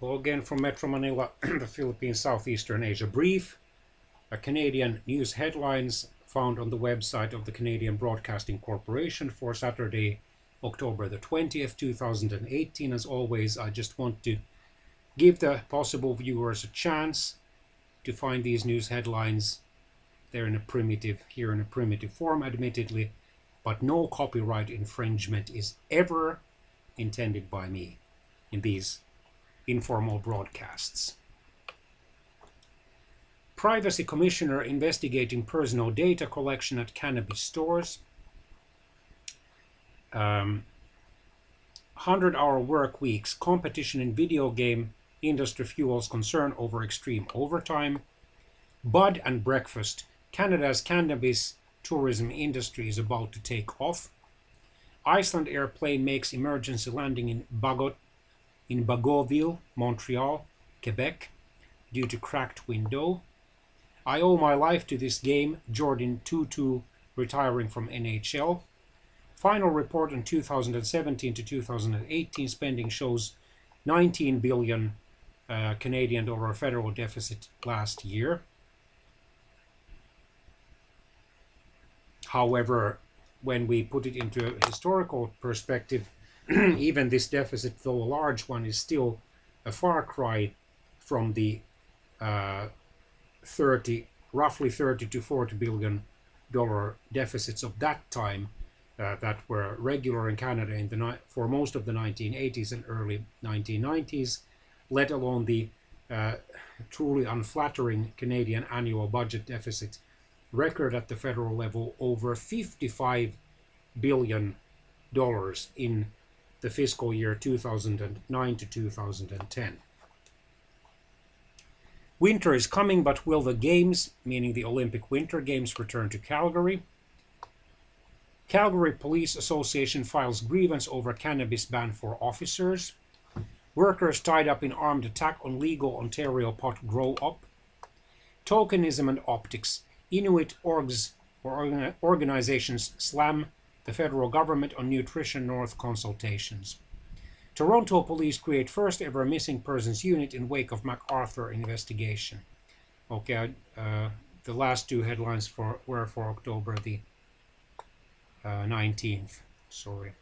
Hello again from Metro Manila, the Philippines, Southeastern Asia. Brief a Canadian news headlines found on the website of the Canadian Broadcasting Corporation for Saturday, October the 20th, 2018. As always, I just want to give the possible viewers a chance to find these news headlines. They're in a primitive, here in a primitive form, admittedly, but no copyright infringement is ever intended by me in these informal broadcasts. Privacy Commissioner investigating personal data collection at cannabis stores. Um, 100 hour work weeks, competition in video game industry fuels concern over extreme overtime. Bud and breakfast, Canada's cannabis tourism industry is about to take off. Icelandair plane makes emergency landing in Bagot in Bagotville, Montreal, Quebec, due to cracked window. I owe my life to this game, Jordan Tootoo retiring from NHL. Final report on 2017 to 2018 spending shows 19 billion uh, Canadian dollar federal deficit last year. However, when we put it into a historical perspective, even this deficit, though a large one, is still a far cry from the uh, 30, roughly 30 to 40 billion dollar deficits of that time uh, that were regular in Canada in the for most of the 1980s and early 1990s, let alone the uh, truly unflattering Canadian annual budget deficit record at the federal level over 55 billion dollars in the fiscal year 2009 to 2010. Winter is coming, but will the Games, meaning the Olympic Winter Games, return to Calgary? Calgary Police Association files grievance over cannabis ban for officers. Workers tied up in armed attack on legal Ontario pot grow op. Tokenism and optics. Inuit orgs or organizations slam the federal government on Nutrition North consultations. Toronto police create first ever missing persons unit in wake of McArthur investigation. Okay, uh, the last two headlines for were for October the uh, 19th. Sorry.